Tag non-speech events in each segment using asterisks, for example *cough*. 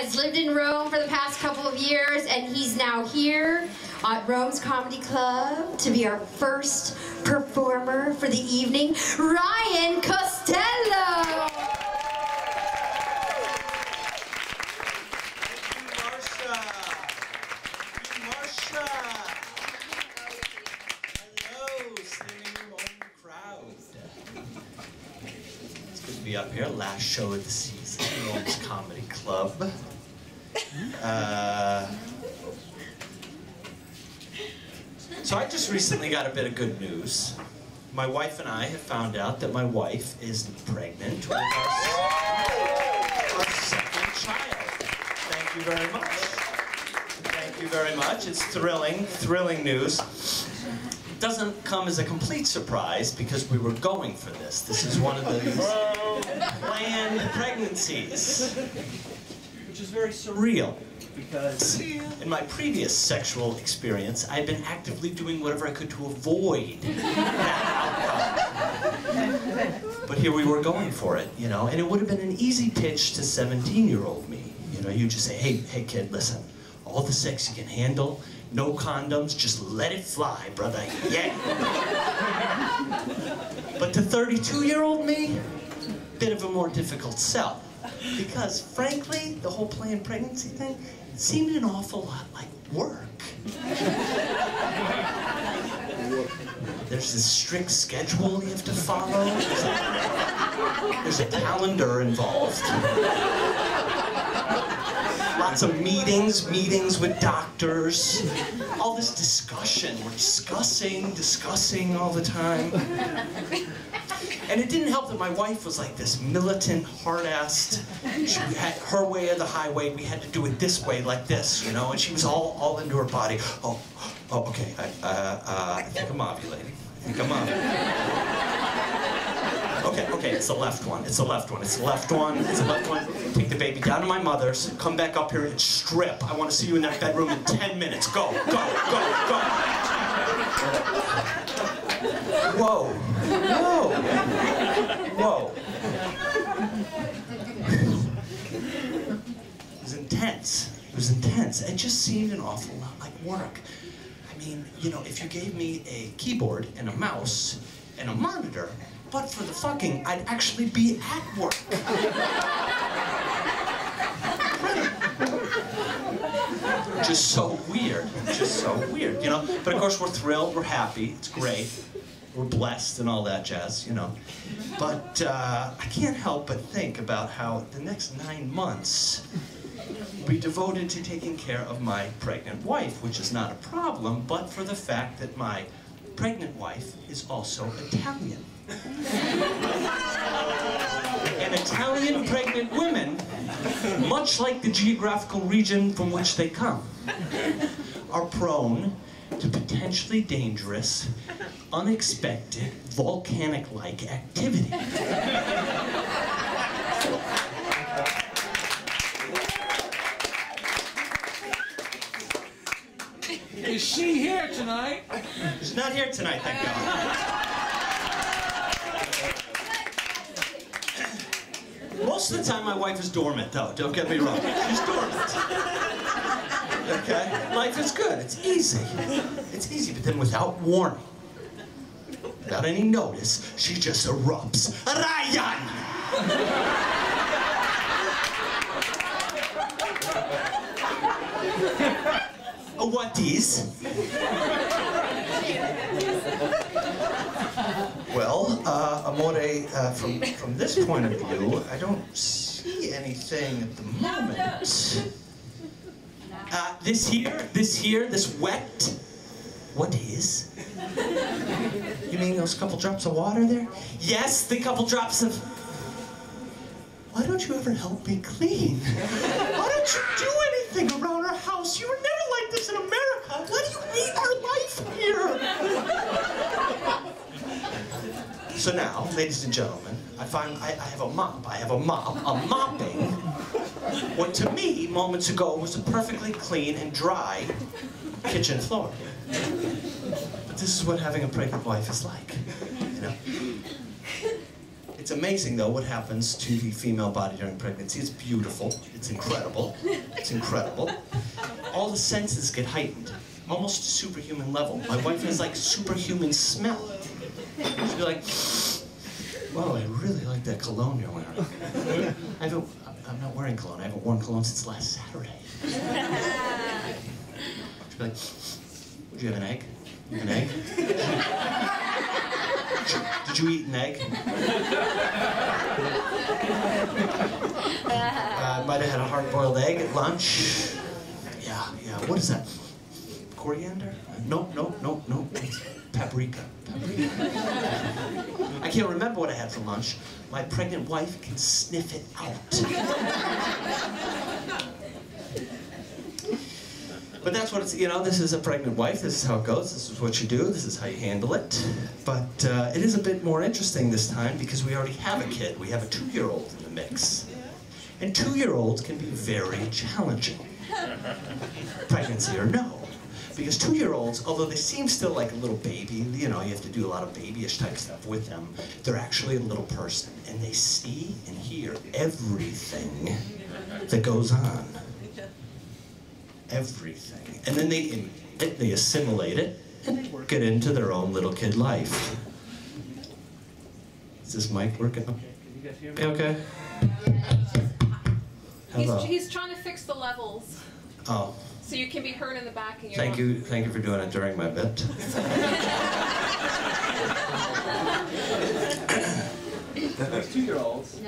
has lived in Rome for the past couple of years, and he's now here at Rome's Comedy Club to be our first performer for the evening, Ryan Costello. Marsha. Marsha. Hello, singing room own crowd. It's good to be up here. Last show of the season, Rome's Comedy Club. Uh, so I just recently got a bit of good news. My wife and I have found out that my wife is pregnant with our, our second child. Thank you very much. Thank you very much. It's thrilling, thrilling news. It doesn't come as a complete surprise because we were going for this. This is one of those planned pregnancies, which is very surreal because in my previous sexual experience, I'd been actively doing whatever I could to avoid that outcome. But here we were going for it, you know, and it would have been an easy pitch to 17-year-old me. You know, you just say, hey, hey kid, listen, all the sex you can handle, no condoms, just let it fly, brother, yeah. but to 32-year-old me, bit of a more difficult sell. Because frankly, the whole planned pregnancy thing seemed an awful lot like work. There's this strict schedule you have to follow. There's a, calendar involved. Lots of meetings, meetings with doctors. All this discussion. We're discussing, discussing all the time. And it didn't help that my wife was like this militant, hard-assed. She had her way of the highway. We had to do it this way, like this, you know. And she was all, all into her body. Oh, oh, okay. I, uh, uh, I think I'm ovulating. I think I'm ovulating. Okay, okay. It's the left one. It's the left one. It's the left one. It's the left one. Take the baby down to my mother's. Come back up here and strip. I want to see you in that bedroom in 10 minutes. Go, go, go, go. Whoa. Whoa. Whoa. It was intense. It was intense. It just seemed an awful lot like work. I mean, you know, if you gave me a keyboard and a mouse and a monitor, but for the fucking, I'd actually be at work. Just so weird. Just so weird, you know? But of course, we're thrilled, we're happy, it's great. We're blessed and all that jazz, you know. But uh, I can't help but think about how the next nine months will be devoted to taking care of my pregnant wife, which is not a problem, but for the fact that my pregnant wife is also Italian. *laughs* and Italian pregnant women, much like the geographical region from which they come, are prone to potentially dangerous, unexpected, volcanic-like activity. Is she here tonight? She's not here tonight, thank God. Most of the time, my wife is dormant, though. Don't get me wrong. She's dormant. Okay? Life is good. It's easy. It's easy, but then without warning, without any notice, she just erupts. Ryan! What is? *laughs* Well, uh, Amore, uh, from, from this point of view, I don't see anything at the moment. Uh, this here, this here, this wet, what is? You mean those couple drops of water there? Yes, the couple drops of... Why don't you ever help me clean? Why don't you do anything around our house? You were never like this in America. Why do you life here? So now, ladies and gentlemen, I find I, I have a mop. I have a mop. I'm mopping what to me, moments ago, was a perfectly clean and dry kitchen floor. But this is what having a pregnant wife is like, you know? It's amazing though what happens to the female body during pregnancy. It's beautiful. It's incredible. It's incredible. All the senses get heightened, almost superhuman level. My wife has like superhuman smell. She'll be like, "Wow, I really like that cologne you're wearing." I haven't. I'm not wearing cologne. I haven't worn cologne since last Saturday. She'll be like, "Would you have an egg? An egg? Did you eat an egg?" Uh, might have had a hard-boiled egg at lunch. Yeah, yeah. What is that? Coriander? No, no, no, no. It's *laughs* paprika. Paprika. I can't remember what I had for lunch. My pregnant wife can sniff it out. But that's what it's, you know, this is a pregnant wife, this is how it goes, this is what you do, this is how you handle it. But uh, it is a bit more interesting this time because we already have a kid. We have a two-year-old in the mix. And two-year-olds can be very challenging. Pregnancy or no. Because two-year-olds, although they seem still like a little baby, you know, you have to do a lot of babyish type stuff with them, they're actually a little person. And they see and hear everything that goes on everything. And then they, they assimilate it and they work it into their own little kid life. Is this mic working? Okay. okay? He's, Hello. he's trying to fix the levels Oh, so you can be heard in the back and you're thank you, thank you for doing it during my bit. There's two-year-olds.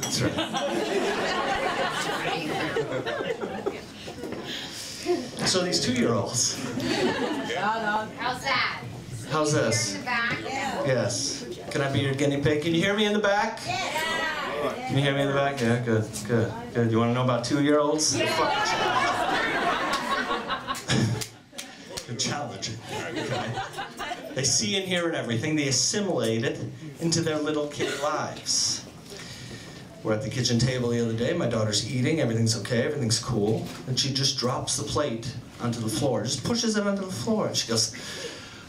That's right. *laughs* So these two-year-olds, How's that? how's this? In the back? Yes. Can I be your guinea pig? Can you hear me in the back? Can you hear me in the back? Yeah, good, good, good. You want to know about two-year-olds? They're challenging. Okay. They see and hear and everything. They assimilate it into their little kid lives. We're at the kitchen table the other day. My daughter's eating. Everything's okay. Everything's cool. And she just drops the plate onto the floor. Just pushes it onto the floor. And she goes,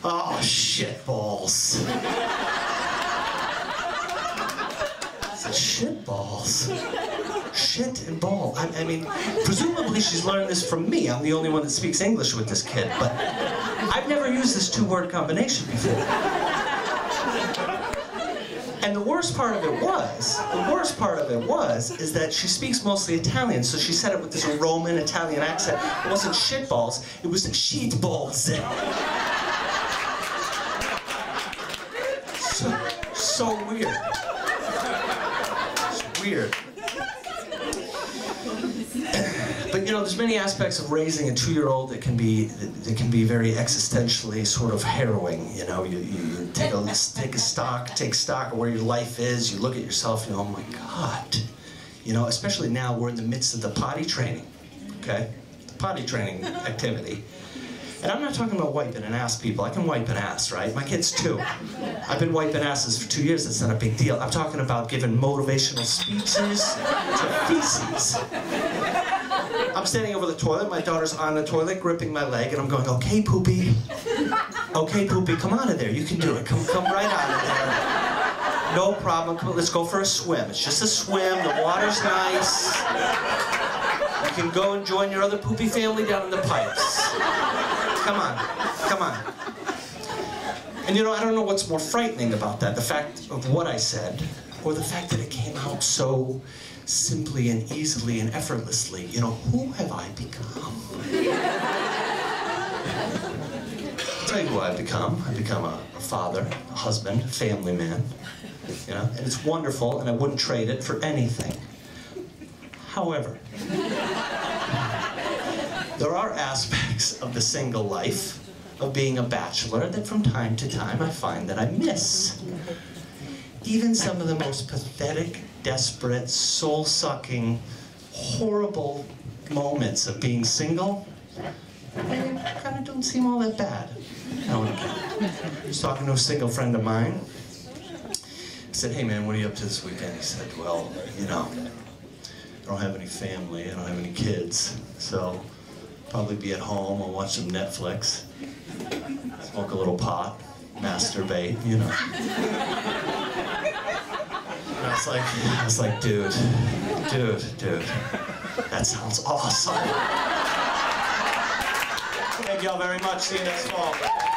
"Oh shit balls." "Shit balls." Shit and ball. I, I mean, presumably she's learned this from me. I'm the only one that speaks English with this kid, but I've never used this two-word combination before. And the worst part of it was, the worst part of it was, is that she speaks mostly Italian, so she said it with this Roman Italian accent. It wasn't shitballs, it was sheetballs. So, so weird. It's weird. But you know, there's many aspects of raising a two-year-old that can be that can be very existentially sort of harrowing. You know, you, you, take a take a stock, take stock of where your life is. You look at yourself, you know, oh my God. You know, especially now we're in the midst of the potty training. Okay, the potty training *laughs* activity. And I'm not talking about wiping an ass, people. I can wipe an ass, right? My kids too. I've been wiping asses for two years. That's not a big deal. I'm talking about giving motivational speeches to feces. I'm standing over the toilet. My daughter's on the toilet, gripping my leg, and I'm going, "Okay, poopy. Okay, poopy, come out of there. You can do it. Come, come right out of there. No problem. Come, let's go for a swim. It's just a swim. The water's nice. You can go and join your other poopy family down in the pipes. Come on, come on." And you know, I don't know what's more frightening about that, the fact of what I said, or the fact that it came out so simply and easily and effortlessly. You know, who have I become? I'll tell you who I've become. I've become a, a father, a husband, a family man. You know, and it's wonderful, and I wouldn't trade it for anything. However, there are aspects of the single life of being a bachelor that from time to time I find that I miss. Even some of the most pathetic, desperate, soul-sucking, horrible moments of being single, they kind of don't seem all that bad. I was talking to a single friend of mine. I said, hey man, what are you up to this weekend? He said, well, you know, I don't have any family, I don't have any kids, so probably be at home, I'll watch some Netflix, smoke a little pot, masturbate, you know. And I was like, I was like, dude, dude, dude, that sounds awesome. Thank y'all very much. See you next fall.